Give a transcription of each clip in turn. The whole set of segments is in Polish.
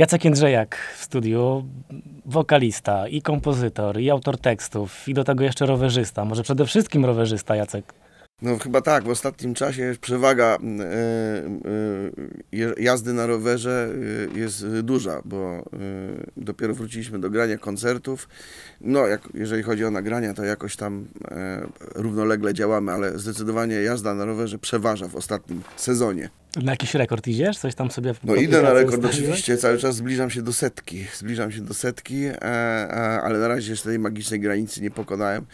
Jacek Jędrzejak w studiu, wokalista i kompozytor, i autor tekstów, i do tego jeszcze rowerzysta. Może przede wszystkim rowerzysta, Jacek. No chyba tak, w ostatnim czasie przewaga y, y, jazdy na rowerze y, jest duża, bo dopiero wróciliśmy do grania koncertów. No, jak, jeżeli chodzi o nagrania, to jakoś tam równolegle działamy, ale zdecydowanie jazda na rowerze przeważa w ostatnim sezonie. Na jakiś rekord idziesz? Coś tam sobie... No idę na rekord oczywiście, cały czas zbliżam się do setki, zbliżam się do setki, e, e, ale na razie jeszcze tej magicznej granicy nie pokonałem.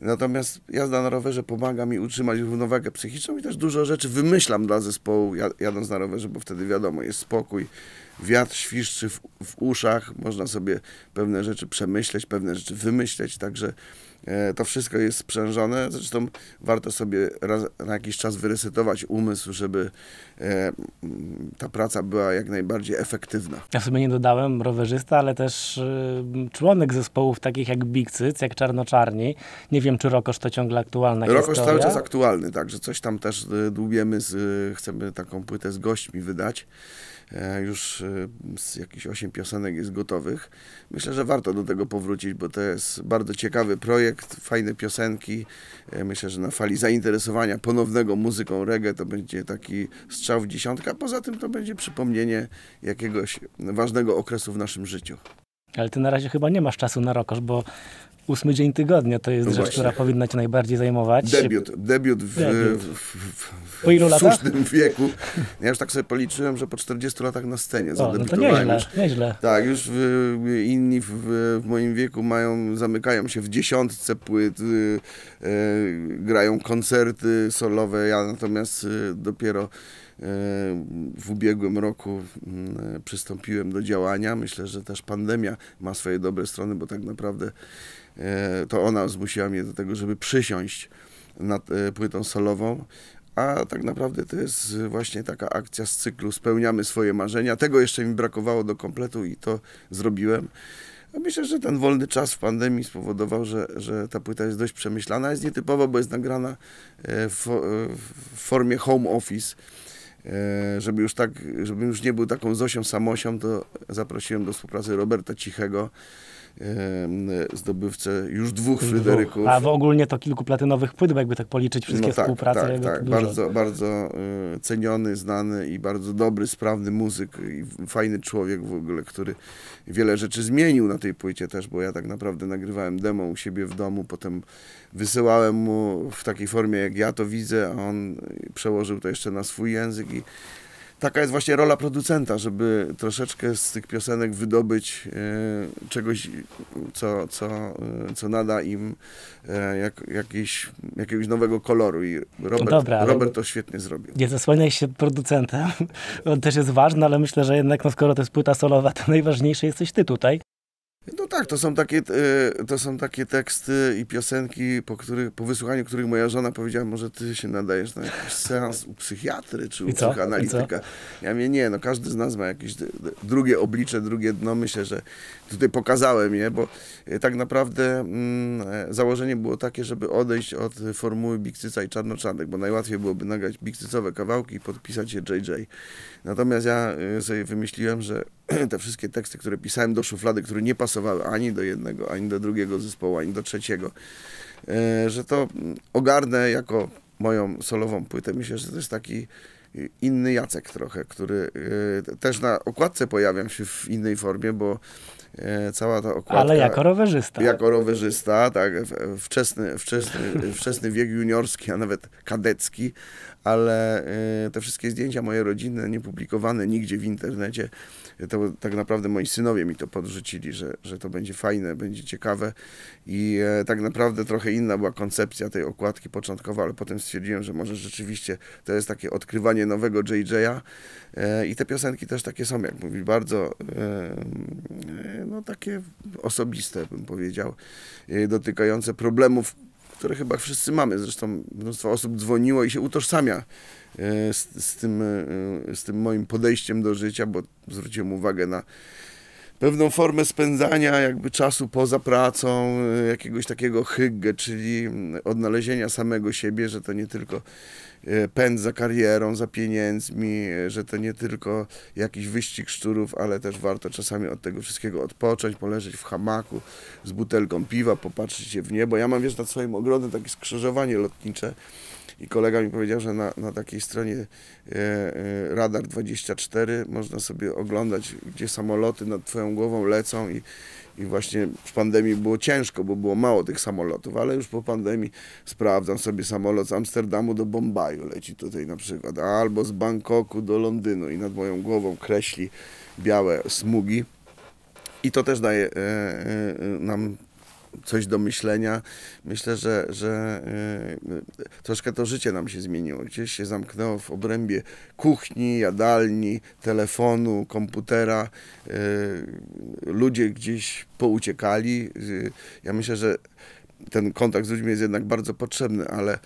Natomiast jazda na rowerze pomaga mi utrzymać równowagę psychiczną i też dużo rzeczy wymyślam dla zespołu jadąc na rowerze, bo wtedy wiadomo, jest spokój, wiatr świszczy w, w uszach, można sobie pewne rzeczy przemyśleć, pewne rzeczy wymyśleć, także to wszystko jest sprzężone. Zresztą warto sobie raz na jakiś czas wyresetować umysł, żeby e, ta praca była jak najbardziej efektywna. Ja sobie nie dodałem rowerzysta, ale też y, członek zespołów takich jak Big Cyc, jak Czarnoczarni. Nie wiem, czy Rokosz to ciągle aktualna Rokosz historia. cały czas aktualny, także coś tam też dłubiemy, z, chcemy taką płytę z gośćmi wydać. E, już e, z jakichś osiem piosenek jest gotowych. Myślę, że warto do tego powrócić, bo to jest bardzo ciekawy projekt, fajne piosenki. E, myślę, że na fali zainteresowania ponownego muzyką reggae to będzie taki strzał w dziesiątkę, poza tym to będzie przypomnienie jakiegoś ważnego okresu w naszym życiu. Ale ty na razie chyba nie masz czasu na rokosz, bo ósmy dzień tygodnia to jest no rzecz, która powinna cię najbardziej zajmować. Debiut, debiut w, debiut. w, w, po ilu w słusznym wieku. Ja już tak sobie policzyłem, że po 40 latach na scenie o, no to nieźle, już, nieźle. Tak, już w, inni w, w, moim wieku mają, zamykają się w dziesiątce płyt, y, y, grają koncerty solowe, ja natomiast y, dopiero w ubiegłym roku mm, przystąpiłem do działania. Myślę, że też pandemia ma swoje dobre strony, bo tak naprawdę to ona zmusiła mnie do tego, żeby przysiąść nad e, płytą solową. A tak naprawdę to jest właśnie taka akcja z cyklu Spełniamy swoje marzenia. Tego jeszcze mi brakowało do kompletu i to zrobiłem. Myślę, że ten wolny czas w pandemii spowodował, że, że ta płyta jest dość przemyślana. Jest nietypowa, bo jest nagrana e, w, w formie home office E, żeby już tak, żeby już nie był taką Zosią Samosią, to zaprosiłem do współpracy Roberta Cichego, e, zdobywcę już dwóch Fryderyków. A w ogólnie to kilku platynowych płyt, jakby tak policzyć wszystkie no tak, współprace. Tak, tak. Bardzo, bardzo e, ceniony, znany i bardzo dobry, sprawny muzyk i fajny człowiek w ogóle, który wiele rzeczy zmienił na tej płycie też, bo ja tak naprawdę nagrywałem demo u siebie w domu, potem wysyłałem mu w takiej formie, jak ja to widzę, a on przełożył to jeszcze na swój język i taka jest właśnie rola producenta, żeby troszeczkę z tych piosenek wydobyć e, czegoś, co, co, e, co nada im e, jak, jakiś, jakiegoś nowego koloru i Robert, Dobra, Robert to świetnie zrobił. Nie zasłaniaj się producentem, on też jest ważny, ale myślę, że jednak no, skoro to jest płyta solowa, to najważniejszy jesteś ty tutaj. No tak, to są takie, e, to są takie teksty i piosenki, po, których, po wysłuchaniu których moja żona powiedziała, może ty się nadajesz na jakiś seans u psychiatry czy u psychoanalityka. Ja mówię, nie, no każdy z nas ma jakieś drugie oblicze, drugie dno. Myślę, że tutaj pokazałem je, bo e, tak naprawdę mm, e, założenie było takie, żeby odejść od formuły Bikcyca i Czarnoczarnek, bo najłatwiej byłoby nagrać Bikcycowe kawałki i podpisać je JJ. Natomiast ja sobie wymyśliłem, że te wszystkie teksty, które pisałem do szuflady, które nie pasowały ani do jednego, ani do drugiego zespołu, ani do trzeciego, e, że to ogarnę jako moją solową płytę. Myślę, że to jest taki inny Jacek trochę, który e, też na okładce pojawiam się w innej formie, bo e, cała ta okładka... Ale jako rowerzysta. Jako rowerzysta, tak, wczesny, wczesny, wczesny wiek juniorski, a nawet kadecki, ale te wszystkie zdjęcia moje rodzinne, niepublikowane nigdzie w internecie, to tak naprawdę moi synowie mi to podrzucili, że, że to będzie fajne, będzie ciekawe i e, tak naprawdę trochę inna była koncepcja tej okładki początkowa, ale potem stwierdziłem, że może rzeczywiście to jest takie odkrywanie nowego JJ'a e, i te piosenki też takie są, jak mówi, bardzo e, no takie osobiste, bym powiedział, dotykające problemów, które chyba wszyscy mamy. Zresztą mnóstwo osób dzwoniło i się utożsamia E, z, z, tym, e, z tym moim podejściem do życia, bo zwróciłem uwagę na pewną formę spędzania jakby czasu poza pracą, y, jakiegoś takiego hygge, czyli mm, odnalezienia samego siebie, że to nie tylko y, pęd za karierą, za pieniędzmi, y, że to nie tylko jakiś wyścig szczurów, ale też warto czasami od tego wszystkiego odpocząć, poleżeć w hamaku z butelką piwa, popatrzeć się w niebo. Ja mam, wiesz, nad swoim ogrodem takie skrzyżowanie lotnicze, i kolega mi powiedział, że na, na takiej stronie e, e, Radar 24 można sobie oglądać, gdzie samoloty nad twoją głową lecą i, i właśnie w pandemii było ciężko, bo było mało tych samolotów, ale już po pandemii sprawdzam sobie samolot z Amsterdamu do Bombaju leci tutaj na przykład, albo z Bangkoku do Londynu i nad moją głową kreśli białe smugi. I to też daje e, e, nam coś do myślenia. Myślę, że, że yy, troszkę to życie nam się zmieniło. Gdzieś się zamknęło w obrębie kuchni, jadalni, telefonu, komputera. Yy, ludzie gdzieś pouciekali. Yy, ja myślę, że ten kontakt z ludźmi jest jednak bardzo potrzebny, ale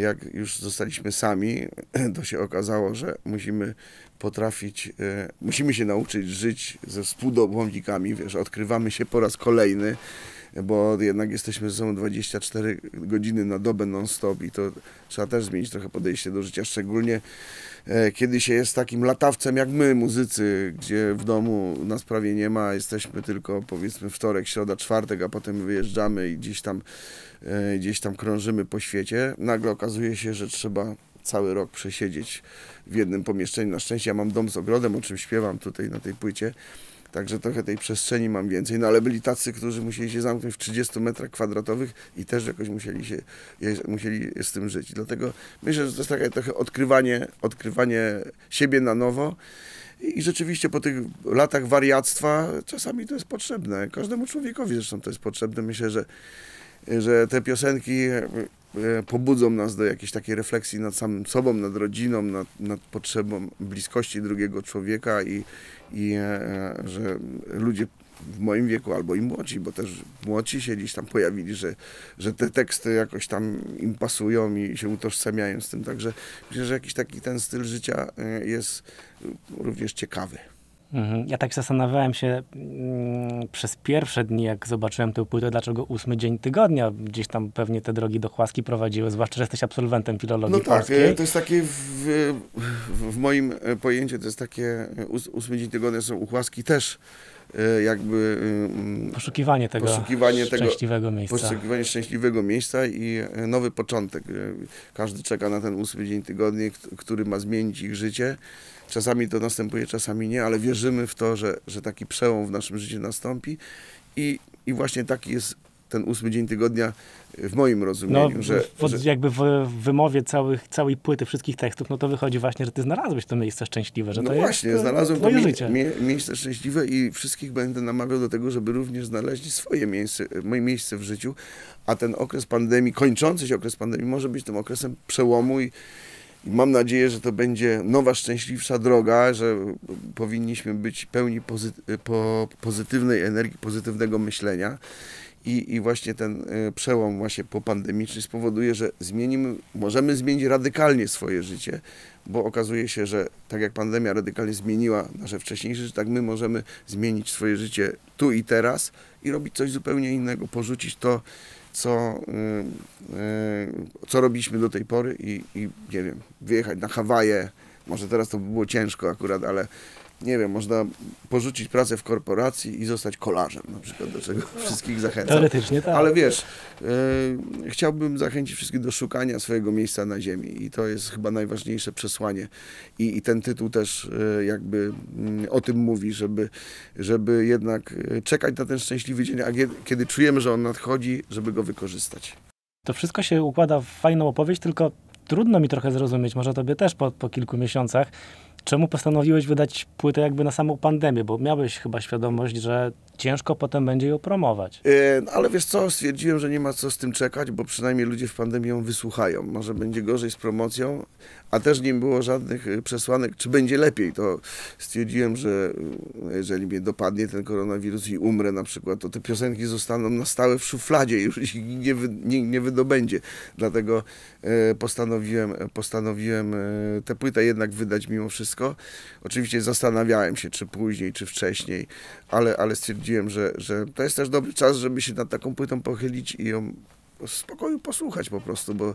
jak już zostaliśmy sami, to się okazało, że musimy potrafić, musimy się nauczyć żyć ze współdomownikami, wiesz, odkrywamy się po raz kolejny, bo jednak jesteśmy ze sobą 24 godziny na dobę non-stop i to trzeba też zmienić trochę podejście do życia, szczególnie e, kiedy się jest takim latawcem jak my, muzycy, gdzie w domu nas prawie nie ma, jesteśmy tylko powiedzmy wtorek, środa, czwartek, a potem wyjeżdżamy i gdzieś tam, e, gdzieś tam krążymy po świecie. Nagle okazuje się, że trzeba cały rok przesiedzieć w jednym pomieszczeniu. Na szczęście ja mam dom z ogrodem, o czym śpiewam tutaj na tej płycie. Także trochę tej przestrzeni mam więcej. No ale byli tacy, którzy musieli się zamknąć w 30 metrach kwadratowych i też jakoś musieli się musieli z tym żyć. Dlatego myślę, że to jest takie trochę odkrywanie, odkrywanie siebie na nowo. I rzeczywiście po tych latach wariactwa czasami to jest potrzebne. Każdemu człowiekowi zresztą to jest potrzebne. Myślę, że, że te piosenki pobudzą nas do jakiejś takiej refleksji nad samym sobą, nad rodziną, nad, nad potrzebą bliskości drugiego człowieka i, i e, że ludzie w moim wieku albo i młodzi, bo też młodzi się gdzieś tam pojawili, że, że te teksty jakoś tam im pasują i się utożsamiają z tym. Także myślę, że jakiś taki ten styl życia e, jest również ciekawy. Mhm. Ja tak zastanawiałem się mm, przez pierwsze dni, jak zobaczyłem tę płytę, dlaczego ósmy dzień tygodnia. Gdzieś tam pewnie te drogi do Chłaski prowadziły, zwłaszcza, że jesteś absolwentem filologii No tak, polskiej. to jest takie w, w, moim e, pojęciu, to jest takie, e, ósmy dzień tygodnia są u Chłaski też e, jakby mm, poszukiwanie tego poszukiwanie szczęśliwego tego, miejsca. Poszukiwanie szczęśliwego miejsca i nowy początek. Każdy czeka na ten ósmy dzień tygodnia, który ma zmienić ich życie. Czasami to następuje, czasami nie, ale wierzymy w to, że, że taki przełom w naszym życiu nastąpi i, i właśnie taki jest ten ósmy dzień tygodnia w moim rozumieniu. No, że, w, że... Jakby w wymowie całych, całej płyty, wszystkich tekstów, no to wychodzi właśnie, że ty znalazłeś to miejsce szczęśliwe. Że no to właśnie, jest, znalazłem to mie mie miejsce szczęśliwe i wszystkich będę namawiał do tego, żeby również znaleźli swoje miejsce, moje miejsce w życiu, a ten okres pandemii, kończący się okres pandemii może być tym okresem przełomu i mam nadzieję, że to będzie nowa, szczęśliwsza droga, że powinniśmy być pełni po pozytywnej energii, pozytywnego myślenia. I, I właśnie ten y, przełom właśnie popandemiczny spowoduje, że zmienimy, możemy zmienić radykalnie swoje życie, bo okazuje się, że tak jak pandemia radykalnie zmieniła nasze wcześniejsze życie, tak my możemy zmienić swoje życie tu i teraz i robić coś zupełnie innego, porzucić to, co, y, y, co robiliśmy do tej pory i, i nie wiem, wyjechać na Hawaje. Może teraz to by było ciężko akurat, ale nie wiem, można porzucić pracę w korporacji i zostać kolarzem na przykład, do czego wszystkich zachęcam. Teoretycznie tak. Ale wiesz, e, chciałbym zachęcić wszystkich do szukania swojego miejsca na ziemi i to jest chyba najważniejsze przesłanie i, i ten tytuł też e, jakby mm, o tym mówi, żeby, żeby jednak e, czekać na ten szczęśliwy dzień, a kiedy, kiedy czujemy, że on nadchodzi, żeby go wykorzystać. To wszystko się układa w fajną opowieść, tylko trudno mi trochę zrozumieć, może tobie też po, po kilku miesiącach, czemu postanowiłeś wydać płytę jakby na samą pandemię, bo miałeś chyba świadomość, że ciężko potem będzie ją promować. Yy, ale wiesz co, stwierdziłem, że nie ma co z tym czekać, bo przynajmniej ludzie w pandemii ją wysłuchają. Może będzie gorzej z promocją, a też nie było żadnych e, przesłanek, czy będzie lepiej. To stwierdziłem, że e, jeżeli mnie dopadnie ten koronawirus i umrę na przykład, to te piosenki zostaną na stałe w szufladzie, już ich nie, nie wydobędzie. Dlatego postanowiłem, postanowiłem tę płytę jednak wydać mimo wszystko Oczywiście zastanawiałem się, czy później, czy wcześniej, ale, ale stwierdziłem, że, że to jest też dobry czas, żeby się nad taką płytą pochylić i ją w spokoju posłuchać po prostu, bo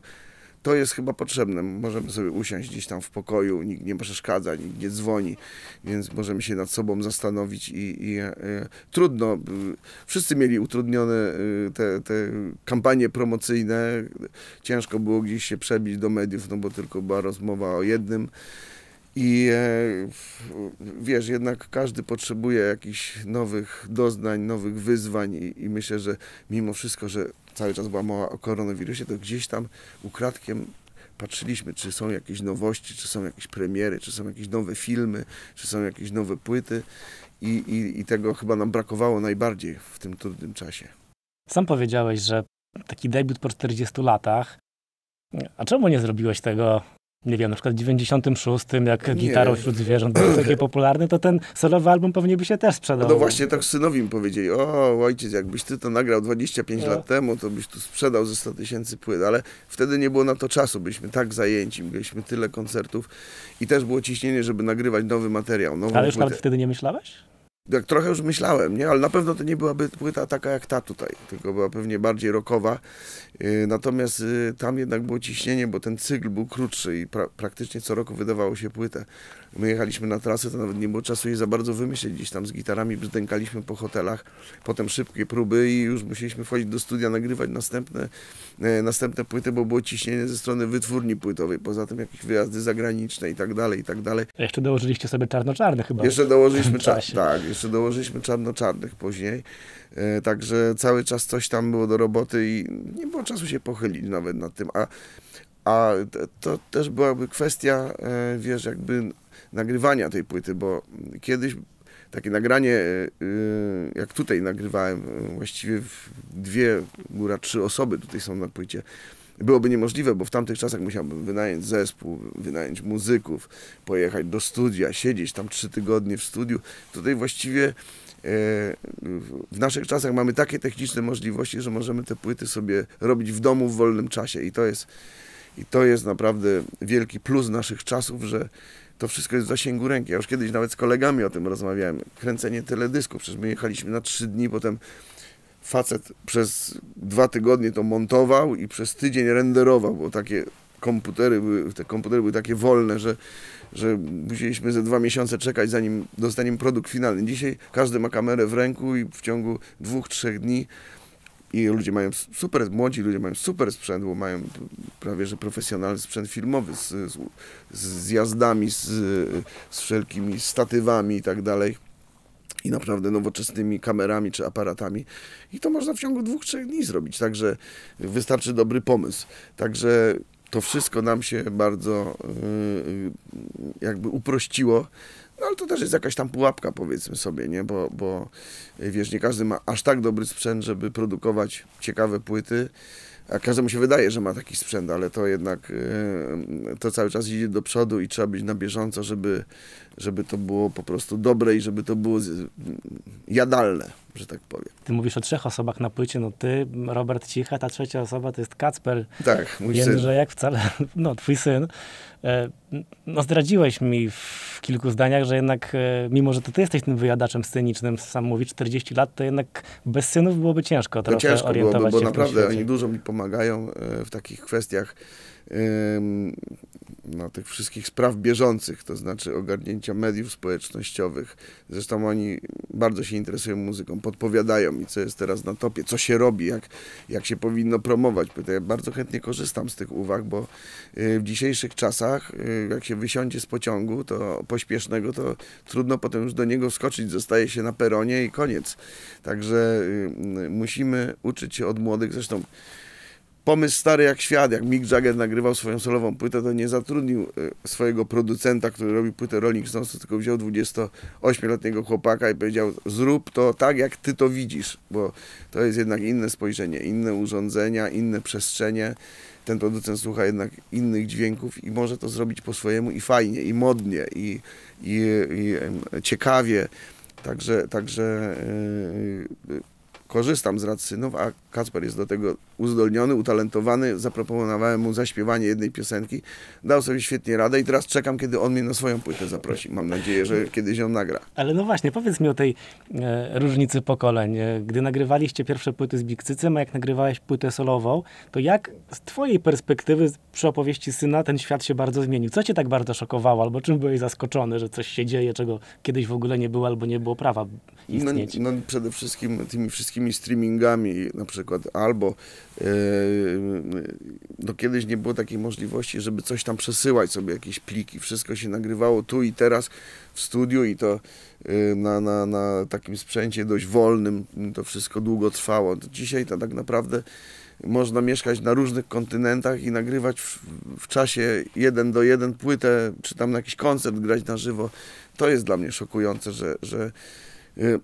to jest chyba potrzebne. Możemy sobie usiąść gdzieś tam w pokoju, nikt nie przeszkadza, nikt nie dzwoni, więc możemy się nad sobą zastanowić i, i e, trudno. Wszyscy mieli utrudnione e, te, te kampanie promocyjne. Ciężko było gdzieś się przebić do mediów, no bo tylko była rozmowa o jednym. I e, wiesz, jednak każdy potrzebuje jakichś nowych doznań, nowych wyzwań i, i, myślę, że mimo wszystko, że cały czas była mowa o koronawirusie, to gdzieś tam ukradkiem patrzyliśmy, czy są jakieś nowości, czy są jakieś premiery, czy są jakieś nowe filmy, czy są jakieś nowe płyty i, i, i tego chyba nam brakowało najbardziej w tym trudnym czasie. Sam powiedziałeś, że taki debiut po 40 latach. A czemu nie zrobiłeś tego nie wiem, na przykład w 96, jak. Gitarą wśród zwierząt był taki popularny, to ten solowy album pewnie by się też sprzedał. No właśnie tak synowi mi powiedzieli, o ojciec, jakbyś ty to nagrał 25 no. lat temu, to byś tu sprzedał ze 100 tysięcy płyt, ale wtedy nie było na to czasu, byliśmy tak zajęci, mieliśmy tyle koncertów i też było ciśnienie, żeby nagrywać nowy materiał, nową Ale już nawet wtedy nie myślałeś? Jak trochę już myślałem, nie? ale na pewno to nie byłaby płyta taka jak ta tutaj, tylko była pewnie bardziej rockowa. Y, natomiast y, tam jednak było ciśnienie, bo ten cykl był krótszy i pra praktycznie co roku wydawało się płytę. My jechaliśmy na trasę, to nawet nie było czasu jej za bardzo wymyślić. Gdzieś tam z gitarami brzdękaliśmy po hotelach, potem szybkie próby i już musieliśmy wchodzić do studia, nagrywać następne, e, następne płyty, bo było ciśnienie ze strony wytwórni płytowej. Poza tym jakieś wyjazdy zagraniczne i tak dalej, i tak dalej. A jeszcze dołożyliście sobie czarno-czarne chyba. Jeszcze dołożyliśmy, cza- tak, jeszcze dołożyliśmy czarno-czarnych później. E, także cały czas coś tam było do roboty i nie było czasu się pochylić nawet nad tym. A a to też byłaby kwestia, e, wiesz, jakby nagrywania tej płyty, bo kiedyś takie nagranie, e, jak tutaj nagrywałem, właściwie dwie, góra trzy osoby tutaj są na płycie, byłoby niemożliwe, bo w tamtych czasach musiałbym wynająć zespół, wynająć muzyków, pojechać do studia, siedzieć tam trzy tygodnie w studiu. Tutaj właściwie w naszych czasach mamy takie techniczne możliwości, że możemy te płyty sobie robić w domu w wolnym czasie i to jest i to jest naprawdę wielki plus naszych czasów, że to wszystko jest w zasięgu ręki. Ja już kiedyś nawet z kolegami o tym rozmawiałem. Kręcenie teledysków, przecież my jechaliśmy na trzy dni, potem facet przez dwa tygodnie to montował i przez tydzień renderował, bo takie komputery były, te komputery były takie wolne, że, że musieliśmy ze dwa miesiące czekać, zanim dostaniemy produkt finalny. Dzisiaj każdy ma kamerę w ręku i w ciągu dwóch, trzech dni i ludzie mają super, młodzi ludzie mają super sprzęt, bo mają prawie że profesjonalny sprzęt filmowy z, z, z jazdami, z, z wszelkimi statywami i tak dalej. I naprawdę nowoczesnymi kamerami czy aparatami. I to można w ciągu dwóch, trzech dni zrobić. Także wystarczy dobry pomysł. Także to wszystko nam się bardzo yy, jakby uprościło. No ale to też jest jakaś tam pułapka, powiedzmy sobie, nie? Bo, bo wiesz, nie każdy ma aż tak dobry sprzęt, żeby produkować ciekawe płyty. A każdemu się wydaje, że ma taki sprzęt, ale to jednak e, to cały czas idzie do przodu i trzeba być na bieżąco, żeby, żeby to było po prostu dobre i żeby to było jadalne, że tak powiem. Ty mówisz o trzech osobach na płycie, no ty, Robert Cicha, ta trzecia osoba to jest Kacper. Tak, mój syn. że jak wcale, no twój syn. E, no zdradziłeś mi w kilku zdaniach, że jednak e, mimo, że to ty jesteś tym wyjadaczem scenicznym, sam mówisz 40 lat, to jednak bez synów byłoby ciężko trochę ciężko orientować byłoby, bo się naprawdę oni dużo mi pomagają e, w takich kwestiach no, tych wszystkich spraw bieżących, to znaczy ogarnięcia mediów społecznościowych. Zresztą oni bardzo się interesują muzyką, podpowiadają mi, co jest teraz na topie, co się robi, jak, jak się powinno promować. Ja bardzo chętnie korzystam z tych uwag, bo y, w dzisiejszych czasach, y, jak się wysiądzie z pociągu to pośpiesznego, to trudno potem już do niego wskoczyć, zostaje się na peronie i koniec. Także y, musimy uczyć się od młodych. Zresztą pomysł stary jak świat, jak Mick Jagger nagrywał swoją solową płytę, to nie zatrudnił e, swojego producenta, który robi płytę Rolling Stones, tylko wziął 28-letniego chłopaka i powiedział zrób to tak, jak ty to widzisz, bo to jest jednak inne spojrzenie, inne urządzenia, inne przestrzenie. Ten producent słucha jednak innych dźwięków i może to zrobić po swojemu i fajnie, i modnie, i, i, i ciekawie. Także, także yy, korzystam z rad synów, a Kacper jest do tego uzdolniony, utalentowany, zaproponowałem mu zaśpiewanie jednej piosenki, dał sobie świetnie radę i teraz czekam, kiedy on mnie na swoją płytę zaprosi. Mam nadzieję, że kiedyś ją nagra. Ale no właśnie, powiedz mi o tej e, różnicy pokoleń. E, gdy nagrywaliście pierwsze płyty z Bikcycem, a jak nagrywałeś płytę solową, to jak z twojej perspektywy przy opowieści syna ten świat się bardzo zmienił? Co cię tak bardzo szokowało, albo czym byłeś zaskoczony, że coś się dzieje, czego kiedyś w ogóle nie było, albo nie było prawa No, istnieć? no przede wszystkim tymi wszystkimi streamingami na przykład, albo e, no kiedyś nie było takiej możliwości, żeby coś tam przesyłać sobie, jakieś pliki, wszystko się nagrywało tu i teraz w studiu i to e, na, na, na takim sprzęcie dość wolnym, to wszystko długo trwało. Dzisiaj to tak naprawdę można mieszkać na różnych kontynentach i nagrywać w, w czasie jeden do jeden płytę, czy tam na jakiś koncert grać na żywo. To jest dla mnie szokujące, że, że y,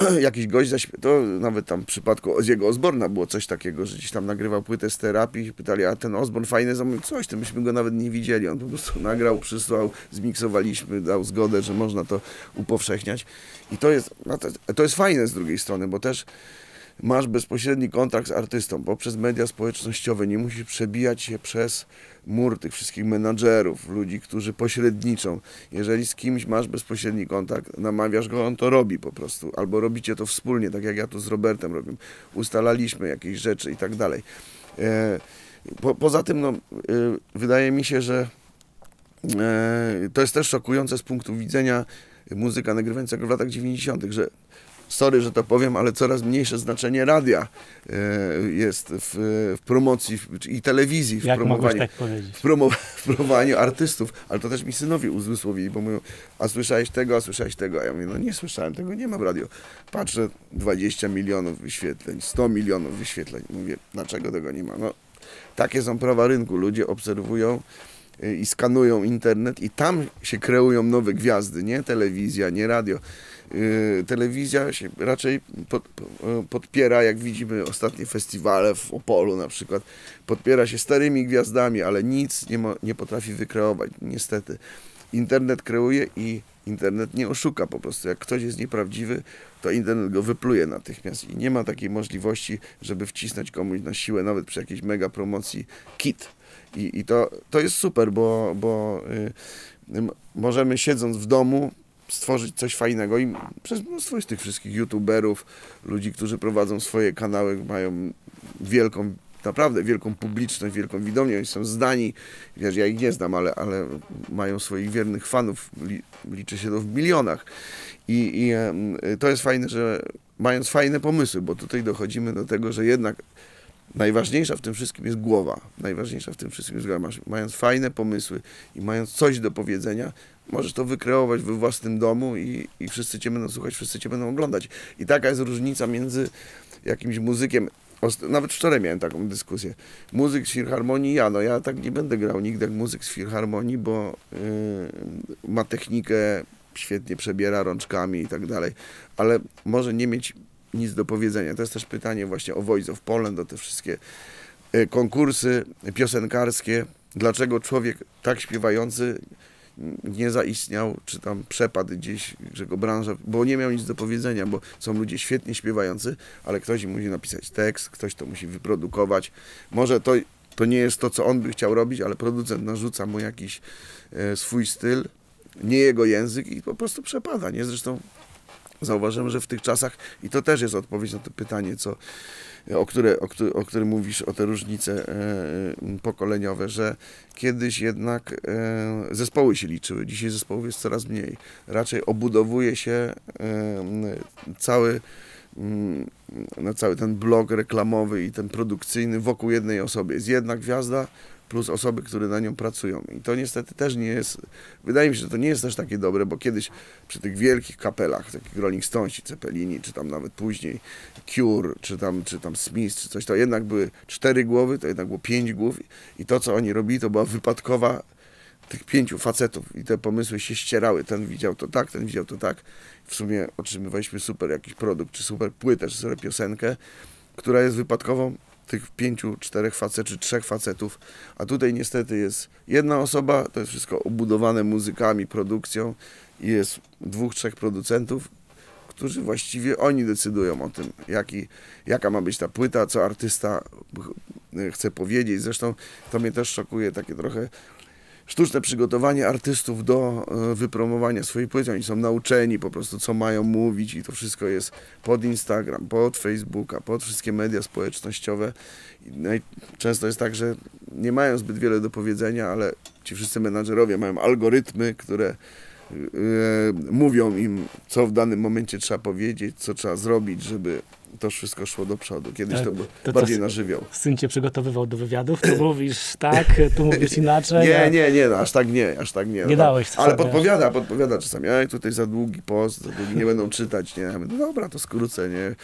jakiś gość zaśpiewał, to nawet tam w przypadku Oziego Osborna było coś takiego, że gdzieś tam nagrywał płytę z terapii pytali, a ten Osborn fajny zamówił coś, to myśmy go nawet nie widzieli. On po prostu nagrał, przysłał, zmiksowaliśmy, dał zgodę, że można to upowszechniać. I to jest, no to, to jest fajne z drugiej strony, bo też masz bezpośredni kontakt z artystą poprzez media społecznościowe. Nie musisz przebijać się przez mur tych wszystkich menadżerów, ludzi, którzy pośredniczą. Jeżeli z kimś masz bezpośredni kontakt, namawiasz go, on to robi po prostu. Albo robicie to wspólnie, tak jak ja to z Robertem robię. Ustalaliśmy jakieś rzeczy i tak dalej. E, po, poza tym, no, e, wydaje mi się, że e, to jest też szokujące z punktu widzenia muzyka nagrywającego w latach 90., że sorry, że to powiem, ale coraz mniejsze znaczenie radia e, jest w, w promocji w, i telewizji, w Jak promowaniu, tak powiedzieć? w, w promowaniu artystów, ale to też mi synowie uzmysłowili, bo mówią, a słyszałeś tego, a słyszałeś tego, a ja mówię, no nie słyszałem tego, nie ma w radio. Patrzę, 20 milionów wyświetleń, 100 milionów wyświetleń, mówię, dlaczego tego nie ma? No, takie są prawa rynku, ludzie obserwują y, i skanują internet i tam się kreują nowe gwiazdy, nie telewizja, nie radio. Yy, telewizja się raczej pod, po- podpiera, jak widzimy ostatnie festiwale w Opolu na przykład, podpiera się starymi gwiazdami, ale nic nie, mo, nie potrafi wykreować, niestety. Internet kreuje i internet nie oszuka po prostu. Jak ktoś jest nieprawdziwy, to internet go wypluje natychmiast i nie ma takiej możliwości, żeby wcisnąć komuś na siłę, nawet przy jakiejś mega promocji kit. I, i to, to jest super, bo, bo y, możemy siedząc w domu stworzyć coś fajnego i przez mnóstwo z tych wszystkich youtuberów, ludzi, którzy prowadzą swoje kanały, mają wielką, naprawdę wielką publiczność, wielką widownię, oni są zdani, wiesz, ja ich nie znam, ale, ale mają swoich wiernych fanów, li, liczy się to w milionach. I, i to jest fajne, że mając fajne pomysły, bo tutaj dochodzimy do tego, że jednak najważniejsza w tym wszystkim jest głowa. Najważniejsza w tym wszystkim jest głowa. Mając fajne pomysły i mając coś do powiedzenia, możesz to wykreować we własnym domu i, i wszyscy cię będą słuchać, wszyscy cię będą oglądać. I taka jest różnica między jakimś muzykiem. Nawet wczoraj miałem taką dyskusję. Muzyk z filharmonii, ja, no ja tak nie będę grał nigdy jak muzyk z filharmonii, bo yy, ma technikę, świetnie przebiera rączkami i tak dalej, ale może nie mieć nic do powiedzenia. To jest też pytanie właśnie o Voice of Poland, o te wszystkie e, konkursy piosenkarskie. Dlaczego człowiek tak śpiewający nie zaistniał, czy tam przepadł gdzieś, że go branża, bo nie miał nic do powiedzenia, bo są ludzie świetnie śpiewający, ale ktoś im musi napisać tekst, ktoś to musi wyprodukować. Może to, to nie jest to, co on by chciał robić, ale producent narzuca mu jakiś e, swój styl, nie jego język i po prostu przepada, nie? Zresztą zauważyłem, że w tych czasach, i to też jest odpowiedź na to pytanie, co, o, które, o, któ- o którym mówisz, o te różnice e, pokoleniowe, że kiedyś jednak e, zespoły się liczyły, dzisiaj zespołów jest coraz mniej. Raczej obudowuje się e, cały, mm, no, cały ten blok reklamowy i ten produkcyjny wokół jednej osoby. Jest jedna gwiazda, plus osoby, które na nią pracują. I to niestety też nie jest, wydaje mi się, że to nie jest też takie dobre, bo kiedyś przy tych wielkich kapelach, takich Rolling Stonesi, Cepelini, czy tam nawet później Cure, czy tam, czy tam Smith, czy coś, to jednak były cztery głowy, to jednak było pięć głów i to, co oni robili, to była wypadkowa tych pięciu facetów i te pomysły się ścierały. Ten widział to tak, ten widział to tak. W sumie otrzymywaliśmy super jakiś produkt, czy super płytę, czy super piosenkę, która jest wypadkową tych pięciu, czterech facetów, czy trzech facetów, a tutaj niestety jest jedna osoba, to jest wszystko obudowane muzykami, produkcją i jest dwóch, trzech producentów, którzy właściwie oni decydują o tym, jaki, jaka ma być ta płyta, co artysta chce powiedzieć. Zresztą to mnie też szokuje, takie trochę sztuczne przygotowanie artystów do e, wypromowania swojej płyty. Oni są nauczeni po prostu, co mają mówić i to wszystko jest pod Instagram, pod Facebooka, pod wszystkie media społecznościowe. No często jest tak, że nie mają zbyt wiele do powiedzenia, ale ci wszyscy menadżerowie mają algorytmy, które Yy, mówią im, co w danym momencie trzeba powiedzieć, co trzeba zrobić, żeby to wszystko szło do przodu. Kiedyś tak, to, był to bardziej na żywioł. Syn cię przygotowywał do wywiadów, tu mówisz tak, tu mówisz inaczej. Nie, a... nie, nie, no, aż tak nie, aż tak nie. Nie no, dałeś Ale podpowiada, podpowiada czasami, ej, tutaj za długi post, za długi, nie będą czytać, nie. No dobra, to skrócę, nie.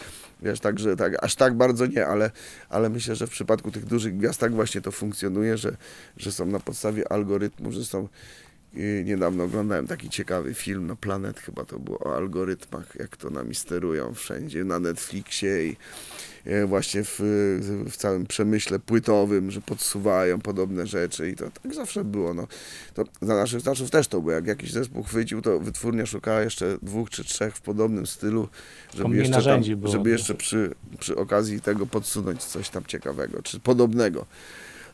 Wiesz, także tak, aż tak bardzo nie, ale, ale myślę, że w przypadku tych dużych gwiazd tak właśnie to funkcjonuje, że, że są na podstawie algorytmu, że są niedawno oglądałem taki ciekawy film, no Planet chyba to było, o algorytmach, jak to nami sterują wszędzie, na Netflixie i e, właśnie w, w całym przemyśle płytowym, że podsuwają podobne rzeczy i to tak zawsze było. No. To za naszych czasów też to było, jak jakiś zespół chwycił, to wytwórnia szukała jeszcze dwóch czy trzech w podobnym stylu, żeby jeszcze, tam, żeby jeszcze przy, przy okazji tego podsunąć coś tam ciekawego, czy podobnego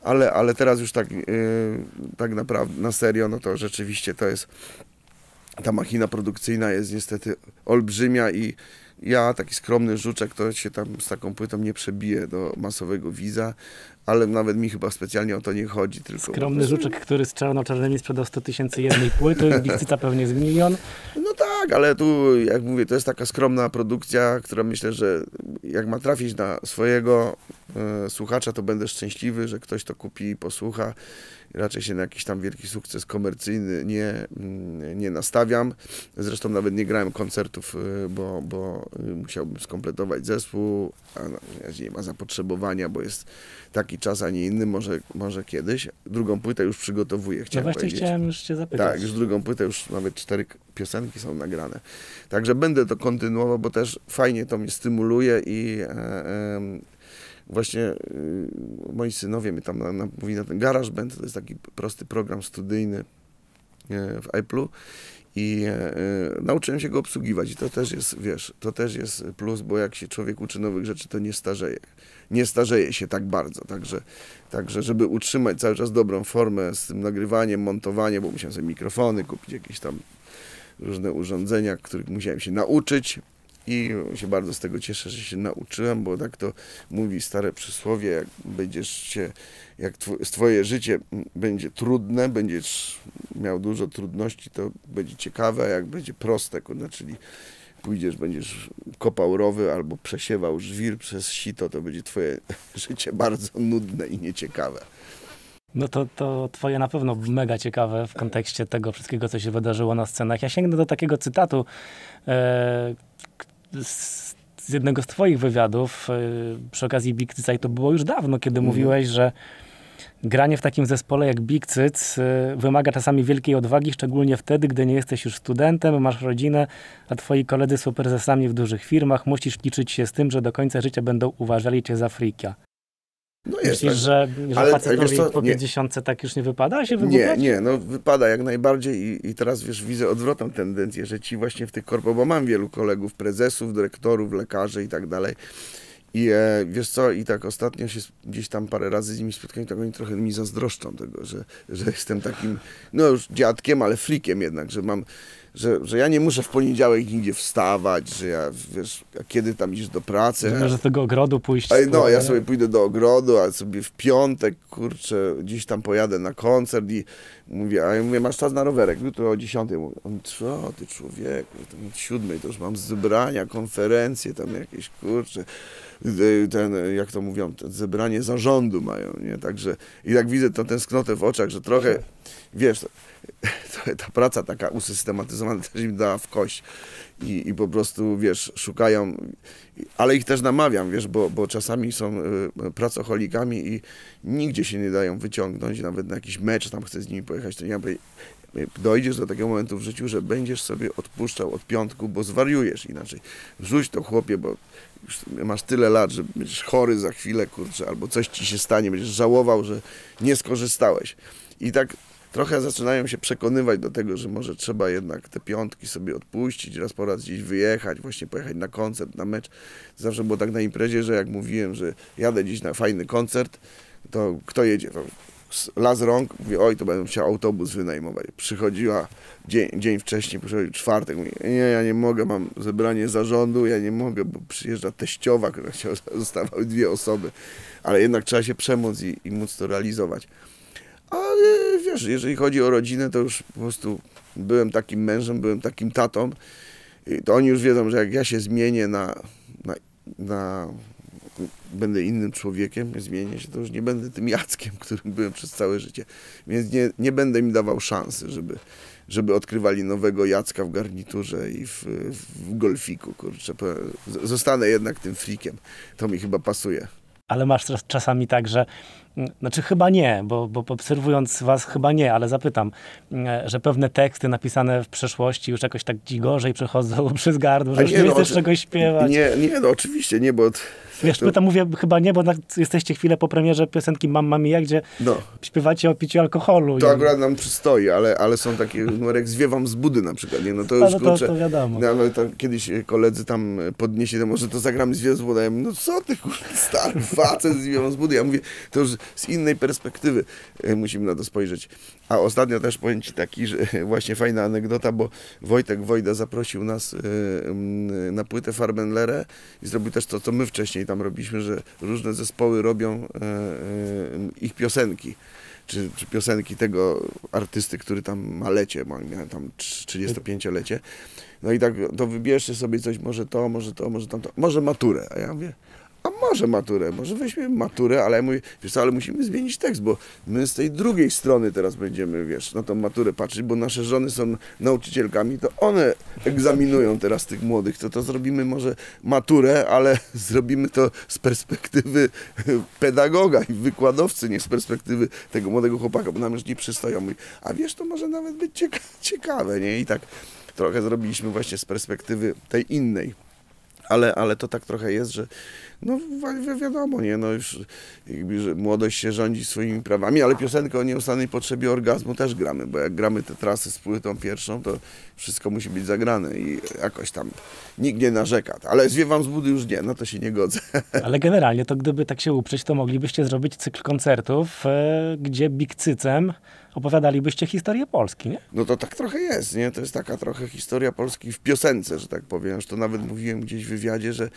ale, ale teraz już tak, yy, tak naprawdę na serio, no to rzeczywiście to jest, ta machina produkcyjna jest niestety olbrzymia i ja, taki skromny żuczek, to się tam z taką płytą nie przebije do masowego wiza, ale nawet mi chyba specjalnie o to nie chodzi. Tylko Skromny żuczek, który z czarno-czarnymi sprzedał 100 tysięcy jednej płyty, Dixita pewnie z milion. No tak, ale tu, jak mówię, to jest taka skromna produkcja, która myślę, że jak ma trafić na swojego e, słuchacza, to będę szczęśliwy, że ktoś to kupi i posłucha raczej się na jakiś tam wielki sukces komercyjny nie, mm, nie nastawiam. Zresztą nawet nie grałem koncertów, y, bo, bo y, musiałbym skompletować zespół, a nie ma zapotrzebowania, bo jest taki czas, a nie inny, może, może kiedyś. Drugą płytę już przygotowuję, chciałem no właśnie powiedzieć. chciałem już cię zapytać. Tak, już drugą płytę, już nawet cztery piosenki są nagrane. Także będę to kontynuował, bo też fajnie to mnie stymuluje i e, e, właśnie y, moi synowie mi tam na, na, mówili na ten Garage Band, to jest taki prosty program studyjny e, w Apple'u i e, nauczyłem się go obsługiwać i to też jest, wiesz, to też jest plus, bo jak się człowiek uczy nowych rzeczy, to nie starzeje. Nie starzeje się tak bardzo, także, także żeby utrzymać cały czas dobrą formę z tym nagrywaniem, montowaniem, bo musiałem sobie mikrofony kupić, jakieś tam różne urządzenia, których musiałem się nauczyć, i się bardzo z tego cieszę, że się nauczyłem, bo tak to mówi stare przysłowie, jak będziesz się, jak tw twoje życie będzie trudne, będziesz miał dużo trudności, to będzie ciekawe, a jak będzie proste, czyli pójdziesz, będziesz kopał rowy albo przesiewał żwir przez sito, to będzie twoje życie bardzo nudne i nieciekawe. No to, to twoje na pewno mega ciekawe w kontekście tego wszystkiego, co się wydarzyło na scenach. Ja sięgnę do takiego cytatu, e, z, z jednego z twoich wywiadów y, przy okazji Big Cyca i to było już dawno, kiedy mm. mówiłeś, że granie w takim zespole jak Big Cyc y, wymaga czasami wielkiej odwagi, szczególnie wtedy, gdy nie jesteś już studentem, masz rodzinę, a twoi koledzy są prezesami w dużych firmach, musisz liczyć się z tym, że do końca życia będą uważali cię za frikia. No jest Myślisz, tak. że, że ale, facetowi co, po 50 tak już nie wypada się wybuchać? Nie, nie, no wypada jak najbardziej i, i teraz wiesz, widzę odwrotną tendencję, że ci właśnie w tych korporacjach, bo mam wielu kolegów, prezesów, dyrektorów, lekarzy i tak dalej, i e, wiesz co, i tak ostatnio się gdzieś tam parę razy z nimi spotkałem, tak oni trochę mi zazdroszczą tego, że, że jestem takim, no już dziadkiem, ale frikiem jednak, że mam że, że ja nie muszę w poniedziałek nigdzie wstawać, że ja, wiesz, kiedy tam idziesz do pracy. Że możesz do tego ogrodu pójść. A, no, ja sobie pójdę do ogrodu, a sobie w piątek, kurczę, gdzieś tam pojadę na koncert i mówię, a ja mówię, masz czas na rowerek, jutro o 10. Mówię, on, co ty człowieku, to od 7 to już mam zebrania, konferencje tam jakieś, kurczę, ten, jak to mówią, zebranie zarządu mają, nie, także i jak widzę to tęsknotę w oczach, że trochę, wiesz, ta praca taka usystematyzowana też im dała w kość i, i po prostu, wiesz, szukają, ale ich też namawiam, wiesz, bo, bo czasami są y, pracocholikami i nigdzie się nie dają wyciągnąć, nawet na jakiś mecz tam chcę z nimi pojechać, to ja mówię, dojdziesz do takiego momentu w życiu, że będziesz sobie odpuszczał od piątku, bo zwariujesz inaczej. Rzuć to chłopie, bo masz tyle lat, że będziesz chory za chwilę, kurczę, albo coś ci się stanie, będziesz żałował, że nie skorzystałeś. I tak trochę zaczynają się przekonywać do tego, że może trzeba jednak te piątki sobie odpuścić, raz po raz gdzieś wyjechać, właśnie pojechać na koncert, na mecz. Zawsze było tak na imprezie, że jak mówiłem, że jadę dziś na fajny koncert, to kto jedzie? Las rąk, mówię, oj, to będę chciał autobus wynajmować. Przychodziła dzień, dzień wcześniej, przychodził czwartek, mówię, nie, ja nie mogę, mam zebranie zarządu, ja nie mogę, bo przyjeżdża teściowa, która chciała, zostawały dwie osoby, ale jednak trzeba się przemóc i, i móc to realizować. Ale wiesz, jeżeli chodzi o rodzinę, to już po prostu byłem takim mężem, byłem takim tatą, to oni już wiedzą, że jak ja się zmienię na, na, na będę innym człowiekiem, zmienię się, to już nie będę tym Jackiem, którym byłem przez całe życie. Więc nie, nie będę im dawał szansy, żeby, żeby odkrywali nowego Jacka w garniturze i w, w golfiku, kurczę. Zostanę jednak tym frikiem. To mi chyba pasuje. Ale masz czasami tak, że znaczy chyba nie, bo, bo obserwując was chyba nie, ale zapytam, e, że pewne teksty napisane w przeszłości już jakoś tak ci gorzej przechodzą przez gardło, że już nie, nie no, chcesz czegoś śpiewać. Nie, nie, no oczywiście, nie, bo Wiesz, to... pytam, mówię chyba nie, bo jesteście chwilę po premierze piosenki Mamma Mia, gdzie no. śpiewacie o piciu alkoholu. To i... akurat nam przystoi, ale, ale są takie numerek Zwiewam z budy na przykład, nie? No to już, ale to, to wiadomo. No, ale kiedyś koledzy tam podnieśli, to może to zagramy Zwiewam z budy. Ja mówię, no co ty, kurde, stary facet Zwiewam z budy. Ja mówię, to już z innej perspektywy e, musimy na to spojrzeć. A ostatnio też powiem Ci taki, że właśnie fajna anegdota, bo Wojtek Wojda zaprosił nas e, na płytę Farbenlerę i zrobił też to, co my wcześniej tam robiliśmy, że różne zespoły robią e, ich piosenki. Czy, czy, piosenki tego artysty, który tam ma lecie, bo miałem tam 35-lecie. No i tak, to wybierzcie sobie coś, może to, może to, może tamto, może maturę. A ja mówię, a może maturę, może weźmiemy maturę, ale ja mówię, wiesz co, ale musimy zmienić tekst, bo my z tej drugiej strony teraz będziemy, wiesz, na tą maturę patrzeć, bo nasze żony są nauczycielkami, to one egzaminują teraz tych młodych, to to zrobimy może maturę, ale zrobimy to z perspektywy pedagoga i wykładowcy, nie z perspektywy tego młodego chłopaka, bo nam już nie przystoją. A wiesz, to może nawet być ciekawe, nie? I tak trochę zrobiliśmy właśnie z perspektywy tej innej ale, ale to tak trochę jest, że no wi wiadomo, nie, no już jakby, młodość się rządzi swoimi prawami, ale piosenkę o nieustannej potrzebie orgazmu też gramy, bo jak gramy te trasy z płytą pierwszą, to wszystko musi być zagrane i jakoś tam nikt nie narzeka. Ale zwiewam z budy już nie, no to się nie godzę. Ale generalnie to gdyby tak się uprzeć, to moglibyście zrobić cykl koncertów, e, gdzie Big Cycem opowiadalibyście historię Polski, nie? No to tak trochę jest, nie? To jest taka trochę historia Polski w piosence, że tak powiem. Już to nawet mówiłem gdzieś w wywiadzie, że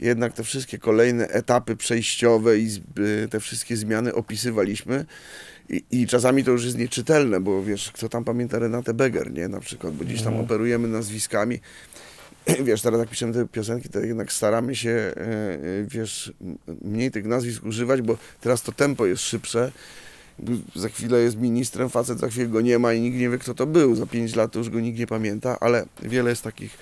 jednak te wszystkie kolejne etapy przejściowe i te wszystkie zmiany opisywaliśmy. I, I, czasami to już jest nieczytelne, bo wiesz, kto tam pamięta Renatę Beger, nie? Na przykład, bo gdzieś tam mhm. operujemy nazwiskami. Wiesz, teraz jak piszemy te piosenki, to jednak staramy się, e, e, wiesz, mniej tych nazwisk używać, bo teraz to tempo jest szybsze za chwilę jest ministrem, facet za chwilę go nie ma i nikt nie wie, kto to był. Za pięć lat to już go nikt nie pamięta, ale wiele jest takich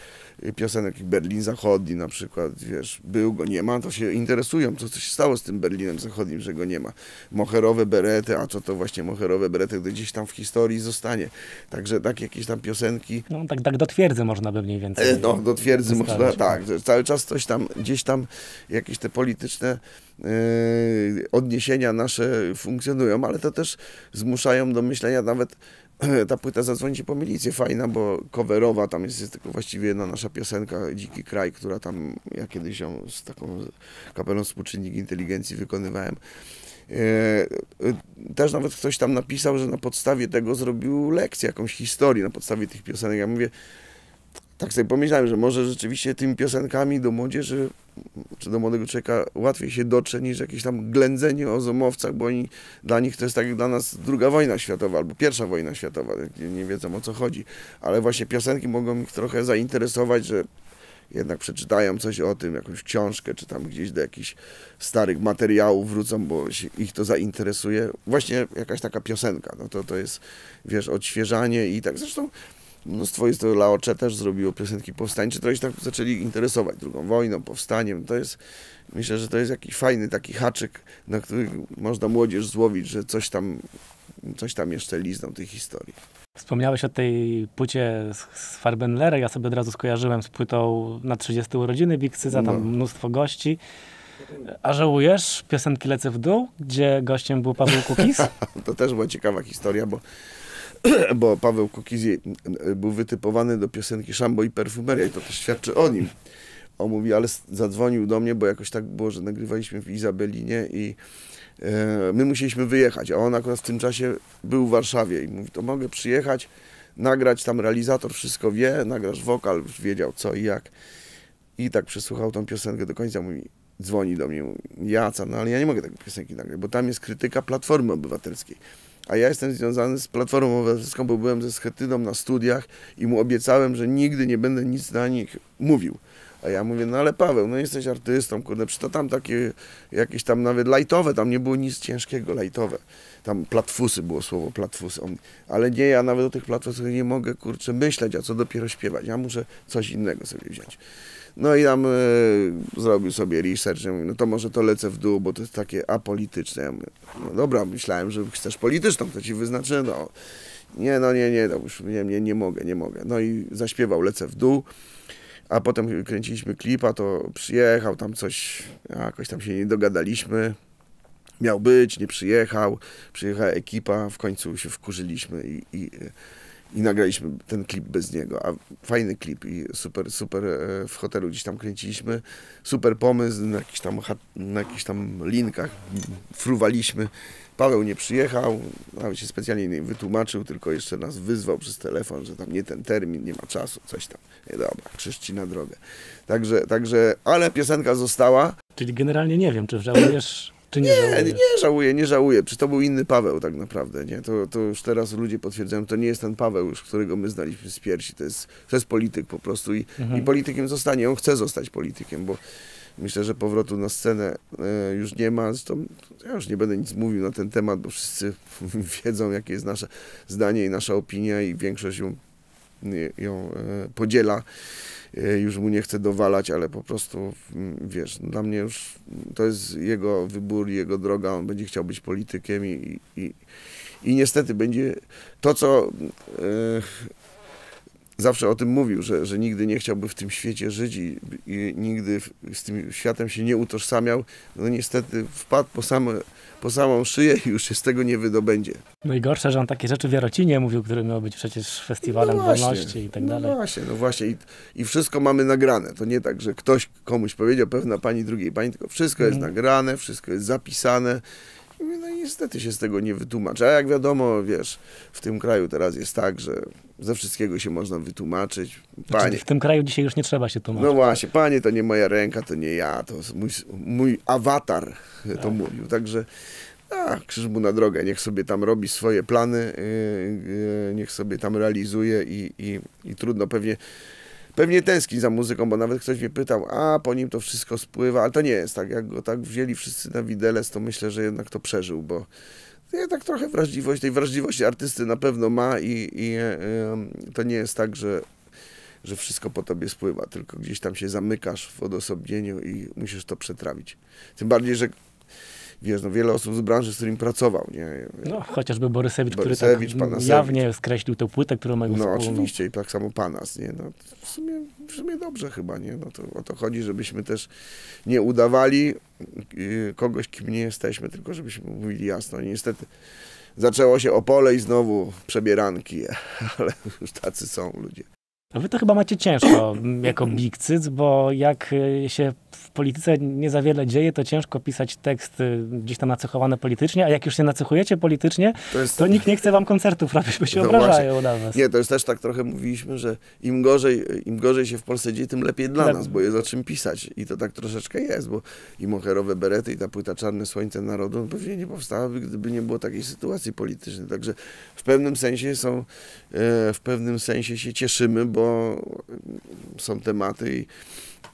piosenek, jak Berlin Zachodni na przykład, wiesz, był, go nie ma, to się interesują, co, co się stało z tym Berlinem Zachodnim, że go nie ma. Moherowe berety, a co to właśnie moherowe berety, gdzieś tam w historii zostanie. Także tak jakieś tam piosenki. No tak, tak do twierdzy można by mniej więcej. E, no, do twierdzy można, tak, cały czas coś tam, gdzieś tam jakieś te polityczne Yy, odniesienia nasze funkcjonują, ale to też zmuszają do myślenia nawet ta płyta Zadzwonicie po milicję fajna, bo coverowa, tam jest, jest tylko właściwie jedna nasza piosenka Dziki Kraj, która tam, ja kiedyś ją z taką kapelą Współczynnik Inteligencji wykonywałem. Yy, też nawet ktoś tam napisał, że na podstawie tego zrobił lekcję, jakąś historię na podstawie tych piosenek. Ja mówię, tak sobie pomyślałem, że może rzeczywiście tymi piosenkami do młodzieży, czy do młodego człowieka łatwiej się dotrze niż jakieś tam ględzenie o zomowcach, bo oni, dla nich to jest tak jak dla nas druga wojna światowa albo pierwsza wojna światowa, nie, nie wiedzą o co chodzi, ale właśnie piosenki mogą ich trochę zainteresować, że jednak przeczytają coś o tym, jakąś książkę, czy tam gdzieś do jakichś starych materiałów wrócą, bo ich to zainteresuje. Właśnie jakaś taka piosenka, no to, to jest, wiesz, odświeżanie i tak. Zresztą mnóstwo jest to Laocze też zrobiło piosenki powstańcze, to się tak zaczęli interesować drugą wojną, powstaniem. To jest, myślę, że to jest jakiś fajny taki haczyk, na który można młodzież złowić, że coś tam, coś tam jeszcze lizną tej historii. Wspomniałeś o tej płycie z Farbenlera, ja sobie od razu skojarzyłem z płytą na 30 urodziny Cyza, tam no. mnóstwo gości. A żałujesz piosenki Lecę w dół, gdzie gościem był Paweł Kukis? to też była ciekawa historia, bo bo Paweł Kokizi był wytypowany do piosenki Szambo i Perfumeria i to też świadczy o nim. On mówi, ale zadzwonił do mnie, bo jakoś tak było, że nagrywaliśmy w Izabelinie i e, my musieliśmy wyjechać, a on akurat w tym czasie był w Warszawie i mówi, to mogę przyjechać, nagrać, tam realizator wszystko wie, nagrasz wokal, wiedział co i jak. I tak przesłuchał tą piosenkę do końca, mówi, dzwoni do mnie, mówi, Jaca, no ale ja nie mogę tej piosenki nagrać, bo tam jest krytyka Platformy Obywatelskiej. A ja jestem związany z Platformą Obywatelską, bo byłem ze Schetyną na studiach i mu obiecałem, że nigdy nie będę nic na nich mówił. A ja mówię, no ale Paweł, no jesteś artystą, kurde, czy to tam takie jakieś tam nawet lajtowe, tam nie było nic ciężkiego, lajtowe. Tam platfusy było słowo, platfusy. Ale nie, ja nawet o tych platfusach nie mogę, kurczę, myśleć, a co dopiero śpiewać. Ja muszę coś innego sobie wziąć. No i tam e, zrobił sobie research, ja mówię, no to może to lecę w dół, bo to jest takie apolityczne. Ja mówię, no dobra, myślałem, że chcesz polityczną, to ci wyznaczy, no nie, no nie, nie, no już nie, nie, nie mogę, nie mogę. No i zaśpiewał Lecę w dół, a potem kręciliśmy klipa, to przyjechał, tam coś, jakoś tam się nie dogadaliśmy. Miał być, nie przyjechał, przyjechała ekipa, w końcu się wkurzyliśmy i, i i nagraliśmy ten klip bez niego, a fajny klip i super, super e, w hotelu gdzieś tam kręciliśmy, super pomysł, na jakichś tam, na jakichś tam linkach fruwaliśmy. Paweł nie przyjechał, nawet się specjalnie nie wytłumaczył, tylko jeszcze nas wyzwał przez telefon, że tam nie ten termin, nie ma czasu, coś tam. Nie, dobra, krzyż na drogę. Także, także, ale piosenka została. Czyli generalnie nie wiem, czy żałujesz czy nie, nie? Nie, żałuję, nie żałuję. Czy to był inny Paweł tak naprawdę, nie? To, to już teraz ludzie potwierdzają, to nie jest ten Paweł już, którego my znaliśmy z piersi. To jest, to jest polityk po prostu i, mhm. i politykiem zostanie. On chce zostać politykiem, bo myślę, że powrotu na scenę e, już nie ma. Zresztą ja już nie będę nic mówił na ten temat, bo wszyscy wiedzą, jakie jest nasze zdanie i nasza opinia i większość ją, ją e, podziela. E, już mu nie chcę dowalać, ale po prostu, mm, wiesz, dla mnie już to jest jego wybór, jego droga, on będzie chciał być politykiem i, i, i niestety będzie to, co zawsze o tym mówił, że, że nigdy nie chciałby w tym świecie żyć i, i nigdy z tym światem się nie utożsamiał, no niestety wpadł po, same, po samą szyję i już się z tego nie wydobędzie. No i gorsze, że on takie rzeczy w Jarocinie mówił, który miał być przecież festiwalem no właśnie, wolności i tak no dalej. No właśnie, no właśnie I, i wszystko mamy nagrane. To nie tak, że ktoś komuś powiedział, pewna pani drugiej pani, tylko wszystko jest mhm. nagrane, wszystko jest zapisane no i niestety się z tego nie wytłumaczy. A jak wiadomo, wiesz, w tym kraju teraz jest tak, że ze wszystkiego się można wytłumaczyć. Znaczy, panie, znaczy, w tym kraju dzisiaj już nie trzeba się tłumaczyć. No właśnie, panie, to nie moja ręka, to nie ja, to mój, mój awatar to tak. mówił. Także a, krzyż mu na drogę, niech sobie tam robi swoje plany, yy, yy, niech sobie tam realizuje i, i, i trudno pewnie pewnie tęskni za muzyką, bo nawet ktoś mnie pytał, a po nim to wszystko spływa, ale to nie jest tak. Jak go tak wzięli wszyscy na widelec, to myślę, że jednak to przeżył, bo ja tak trochę wrażliwość, tej wrażliwości artysty na pewno ma i, i to nie jest tak, że, że wszystko po tobie spływa, tylko gdzieś tam się zamykasz w odosobnieniu i musisz to przetrawić. Tym bardziej, że wiesz, no wiele osób z branży, z którym pracował, nie? No, chociażby Borysewicz, Borysewicz który tak jawnie skreślił tę płytę, którą mają No oczywiście i tak samo Panas, nie? No, w, sumie, w sumie dobrze chyba, nie? No to o to chodzi, żebyśmy też nie udawali y, kogoś, kim nie jesteśmy, tylko żebyśmy mówili jasno. Niestety zaczęło się Opole i znowu przebieranki, ale już tacy są ludzie. A wy to chyba macie ciężko jako Big Cyc, bo jak y, się w polityce nie za wiele dzieje, to ciężko pisać teksty gdzieś tam nacechowane politycznie, a jak już się nacechujecie politycznie, to, jest... to nikt nie chce wam koncertów robić, bo się no obrażają na was. Nie, to jest też tak trochę mówiliśmy, że im gorzej, im gorzej się w Polsce dzieje, tym lepiej dla nas, bo jest o czym pisać. I to tak troszeczkę jest, bo i moherowe berety, i ta płyta Czarne Słońce Narodu no pewnie nie powstałaby, gdyby nie było takiej sytuacji politycznej. Także w pewnym sensie są, e, w pewnym sensie się cieszymy, bo są tematy i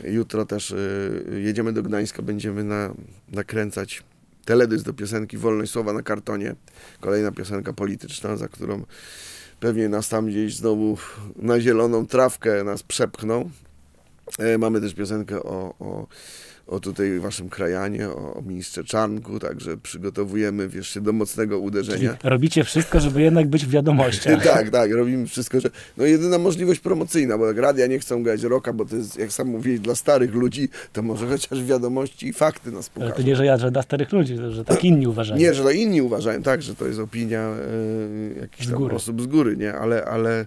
Jutro też y, jedziemy do Gdańska, będziemy na, nakręcać teledysk do piosenki Wolność Słowa na kartonie. Kolejna piosenka polityczna, za którą pewnie nas tam gdzieś znowu na zieloną trawkę nas przepchną. E, Mamy też piosenkę o, o, o tutaj waszym krajanie, o, o ministrze Czarnku, także przygotowujemy, wiesz, się do mocnego Czyli uderzenia. robicie wszystko, żeby jednak być w wiadomościach. Tak, tak, robimy wszystko, że... No jedyna możliwość promocyjna, bo jak radia nie chcą grać roka, bo to jest, jak sam mówiłeś, dla starych ludzi, to może chociaż wiadomości i fakty nas Ale pokażą. to nie, że ja, że dla starych ludzi, że tak inni uważają. Nie, że to inni uważają, tak, że to jest opinia e, jakichś Z osób z góry, nie, ale, ale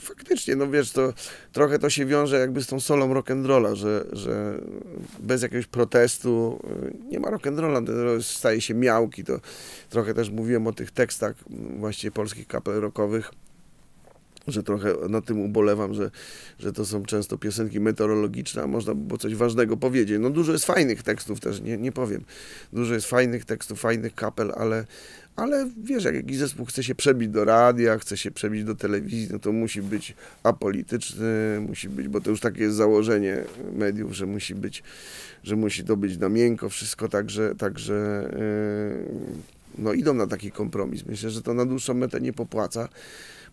faktycznie, no wiesz, to trochę to się wiąże jakby z tą solą rock'n'rolla, że, że bez jakiegoś protestu e, nie ma rock'n'rolla, staje się miałki, to trochę też mówiłem o tych tekstach m, właściwie polskich kapel rockowych, że trochę na tym ubolewam, że, że to są często piosenki meteorologiczne, a można by było coś ważnego powiedzieć. No dużo jest fajnych tekstów też, nie, nie powiem. Dużo jest fajnych tekstów, fajnych kapel, ale, ale wiesz, jak jakiś zespół chce się przebić do radia, chce się przebić do telewizji, no to musi być apolityczny, musi być, bo to już takie jest założenie mediów, że musi być, że musi to być na miękko wszystko, także, także yy, no idą na taki kompromis. Myślę, że to na dłuższą metę nie popłaca.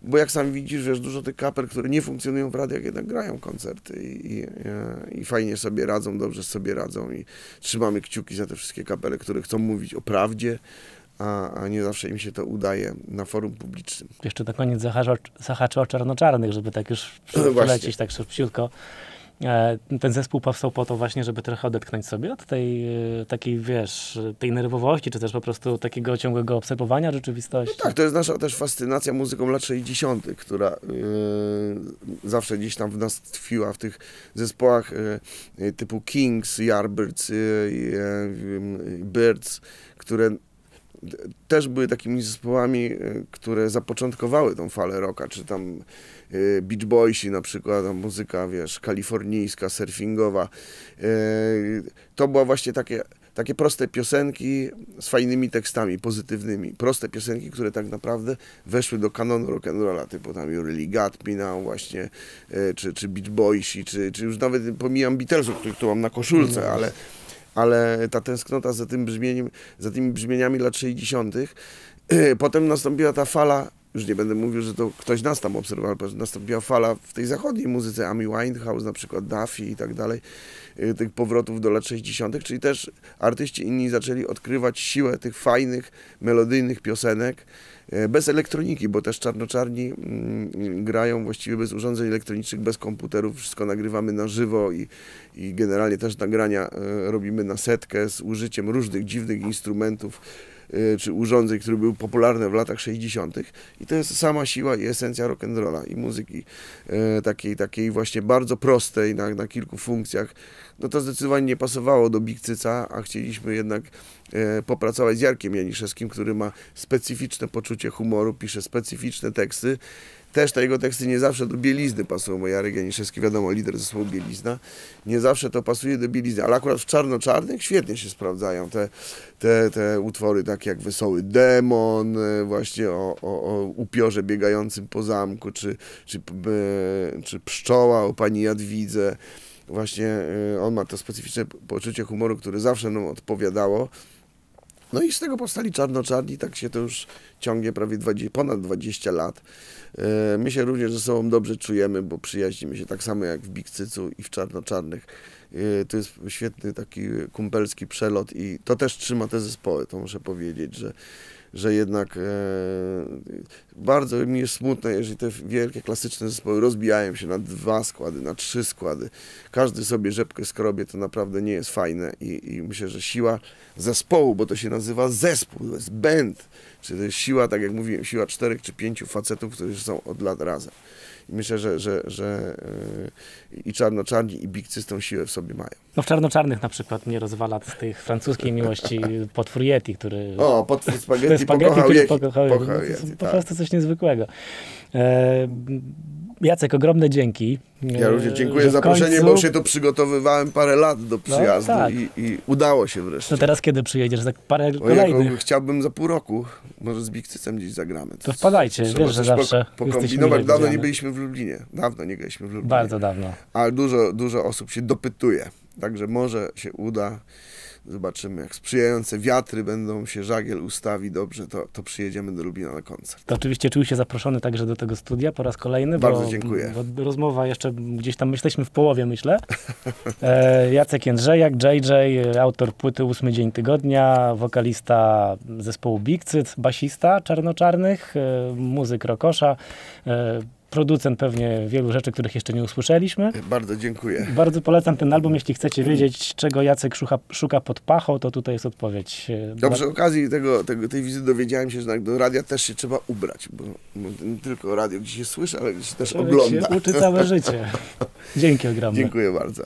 Bo jak sam widzisz, wiesz, dużo tych kapel, które nie funkcjonują w radiach, jednak grają koncerty i, i, e, i fajnie sobie radzą, dobrze sobie radzą i trzymamy kciuki za te wszystkie kapele, które chcą mówić o prawdzie, a, a nie zawsze im się to udaje na forum publicznym. Jeszcze na koniec zahaczę, o- zahaczę o czarnoczarnych, żeby tak już No przelecieć tak szybciutko. E, Ten zespół powstał po to właśnie, żeby trochę odetchnąć sobie od tej e, takiej, wiesz, tej nerwowości, czy też po prostu takiego ciągłego obserwowania rzeczywistości. Tak, to jest nasza też fascynacja muzyką lat 60., która yy, zawsze gdzieś tam w nas tkwiła w tych zespołach yy, typu Kings, Yardbirds, yy, Birds, które też były takimi zespołami, yy, które zapoczątkowały tą falę rocka, czy tam yy, Beach Boysi na przykład, muzyka, wiesz, kalifornijska, surfingowa. Yy, to była właśnie takie takie proste piosenki z fajnymi tekstami, pozytywnymi. Proste piosenki, które tak naprawdę weszły do kanonu rock'n'rolla, typu tam You Really Got Me Now właśnie, e, czy, czy Beach Boysi, czy, czy już nawet pomijam Beatlesów, których tu mam na koszulce, No. ale, ale ta tęsknota za tym brzmieniem, za tymi brzmieniami lat 60. Potem nastąpiła ta fala, już nie będę mówił, że to ktoś nas tam obserwował, ale nastąpiła fala w tej zachodniej muzyce, Amy Winehouse, na przykład Duffy i tak dalej, y, tych powrotów do lat 60., czyli też artyści inni zaczęli odkrywać siłę tych fajnych, melodyjnych piosenek, e, bez elektroniki, bo też czarnoczarni mm, grają właściwie bez urządzeń elektronicznych, bez komputerów, wszystko nagrywamy na żywo i, i generalnie też nagrania e, robimy na setkę z użyciem różnych dziwnych instrumentów czy urządzeń, które były popularne w latach 60. I to jest sama siła i esencja rock'n'rolla i muzyki e, takiej, takiej właśnie bardzo prostej na, na kilku funkcjach. No to zdecydowanie nie pasowało do Big Cyca, a chcieliśmy jednak e, popracować z Jarkiem Janiszewskim, który ma specyficzne poczucie humoru, pisze specyficzne teksty. Też te jego teksty nie zawsze do bielizny pasują, bo Jarek Janiszewski, wiadomo, lider zespołu Bielizna, nie zawsze to pasuje do bielizny, ale akurat w czarno-czarnych świetnie się sprawdzają te, te, te utwory takie jak Wesoły Demon, e, właśnie o, o, o upiorze biegającym po zamku, czy, czy, e, czy Pszczoła o Pani Jadwidze. Właśnie e, on ma to specyficzne poczucie humoru, które zawsze nam odpowiadało. No i z tego powstali czarno-czarni, tak się to już ciągnie prawie 20, ponad 20 lat. E, My się również ze sobą dobrze czujemy, bo przyjaźnimy się tak samo jak w Bikcycu i w czarno-czarnych. E, To jest świetny taki kumpelski przelot i to też trzyma te zespoły, to muszę powiedzieć, że, że jednak e, bardzo mi jest smutne, jeżeli te wielkie klasyczne zespoły rozbijają się na dwa składy, na trzy składy. Każdy sobie rzepkę skrobie, to naprawdę nie jest fajne i, i myślę, że siła zespołu, bo to się nazywa zespół, to jest band, czyli to jest siła, tak jak mówiłem, siła czterech czy pięciu facetów, którzy są od lat razem. I myślę, że, że, że yy, i czarno-czarni i bigcy tą siłę w sobie mają. No w czarnoczarnych na przykład mnie rozwala z tych francuskiej miłości potwór Yeti, który... O, potwór spaghetti, spaghetti, pokochał Yeti. pokochał, Pokochał no, to Yeti, po tak. prostu coś niezwykłego. E, Jacek, ogromne dzięki. Ja E, również dziękuję że za w końcu- zaproszenie, bo się to przygotowywałem parę lat do przyjazdu tak. i, i udało się wreszcie. No teraz kiedy przyjedziesz? Za parę kolejnych. chciałbym za pół roku, może z Bigcycem gdzieś zagramy. To wpadajcie, Trzeba wiesz, że zawsze po- mile Dawno nie byliśmy w Lublinie. Dawno nie graliśmy w Lublinie. Bardzo dawno. Ale dużo, dużo osób się dopytuje. Także może się uda. Zobaczymy, jak sprzyjające wiatry będą się, żagiel ustawi dobrze, to, to przyjedziemy do Lubina na koncert. To oczywiście czuł się zaproszony także do tego studia po raz kolejny. Bardzo bo, dziękuję. Bo rozmowa jeszcze gdzieś tam myśleliśmy w połowie, myślę. E, Jacek Jędrzejak, JJ, autor płyty Ósmy Dzień Tygodnia, wokalista zespołu Big Cyt, basista Czarnoczarnych, e, muzyk Rokosza, e, producent pewnie wielu rzeczy, których jeszcze nie usłyszeliśmy. Bardzo dziękuję. Bardzo polecam ten album, jeśli chcecie wiedzieć, czego Jacek szuka, szuka pod pachą, to tutaj jest odpowiedź. No, przy okazji tego, tego, tej wizyty dowiedziałem się, że do radia też się trzeba ubrać, bo, bo nie tylko radio gdzieś się słyszy, ale gdzieś też Człowiek ogląda. się uczy całe życie. Dzięki ogromne. Dziękuję bardzo.